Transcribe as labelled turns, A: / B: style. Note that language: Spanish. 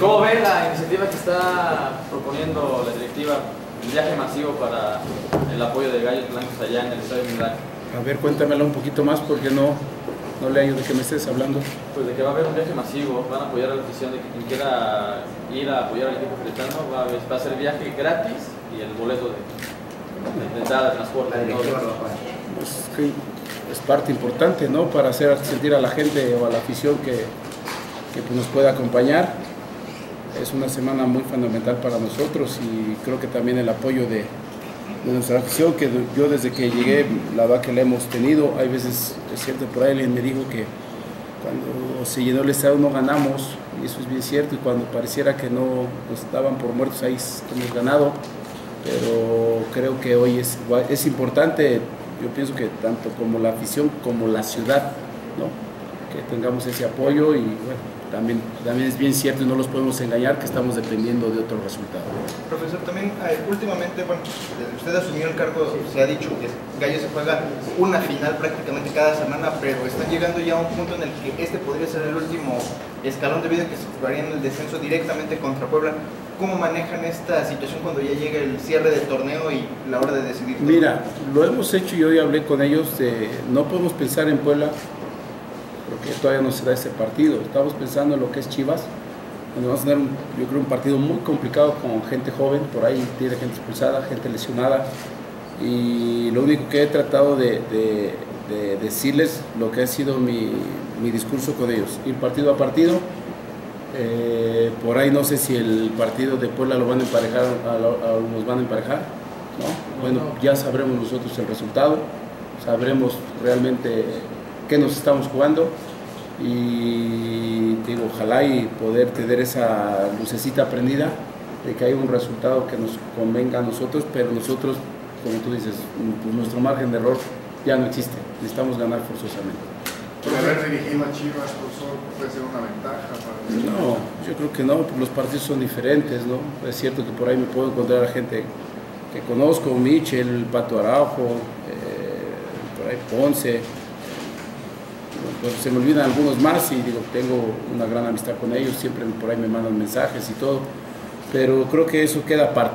A: ¿Cómo ve la iniciativa que está proponiendo la directiva, el viaje masivo para el apoyo de Gallos Blancos allá en el Estadio Milán?
B: A ver, cuéntamelo un poquito más porque no, no le ayudo de que me estés hablando.
A: Pues de que va a haber un viaje masivo, van a apoyar a la afición, de que quien quiera ir a apoyar al equipo queretano va a, va a ser viaje gratis y el boleto de, de, de entrada, de transporte.
C: Apoya.
B: Pues, que es parte importante, ¿no? Para hacer sentir a la gente o a la afición que, que, pues, nos puede acompañar. Es una semana muy fundamental para nosotros y creo que también el apoyo de, nuestra afición, que yo desde que llegué, la verdad que la hemos tenido. Hay veces, es cierto, por ahí alguien me dijo que cuando se llenó el estadio no ganamos, y eso es bien cierto, y cuando pareciera que no nos daban por muertos, ahí hemos ganado. Pero creo que hoy es, es importante, yo pienso que tanto como la afición como la ciudad, ¿no? Que tengamos ese apoyo y bueno, también, también es bien cierto y no los podemos engañar que estamos dependiendo de otro resultado.
D: Profesor, también eh, últimamente, bueno, usted asumió el cargo, se ha dicho que Gallo se juega una final prácticamente cada semana, pero están llegando ya a un punto en el que este podría ser el último escalón de vida que se jugaría en el descenso directamente contra Puebla. ¿Cómo manejan esta situación cuando ya llega el cierre del torneo y la hora de decidir?
B: Mira, lo hemos hecho y hoy hablé con ellos, eh, no podemos pensar en Puebla porque todavía no se da ese partido. Estamos pensando en lo que es Chivas, donde vamos a tener, un, yo creo, un partido muy complicado con gente joven, por ahí tiene gente expulsada, gente lesionada. Y lo único que he tratado de, de, de decirles, lo que ha sido mi, mi, discurso con ellos, ir partido a partido. Eh, por ahí no sé si el partido de Puebla lo van a emparejar, a lo, a nos van a emparejar. ¿no? Bueno, ya sabremos nosotros el resultado, sabremos realmente qué nos estamos jugando y digo, ojalá y poder tener esa lucecita prendida de que hay un resultado que nos convenga a nosotros, pero nosotros, como tú dices, pues nuestro margen de error ya no existe, necesitamos ganar forzosamente.
E: ¿Por haber dirigido a Chivas, profesor, puede ser una ventaja para
B: No, yo creo que no, los partidos son diferentes, ¿no? Es cierto que por ahí me puedo encontrar a gente que conozco, Michel, Pato Araujo, eh, por ahí Ponce, se me olvidan algunos más y digo, tengo una gran amistad con ellos, siempre por ahí me mandan mensajes y todo, pero creo que eso queda aparte.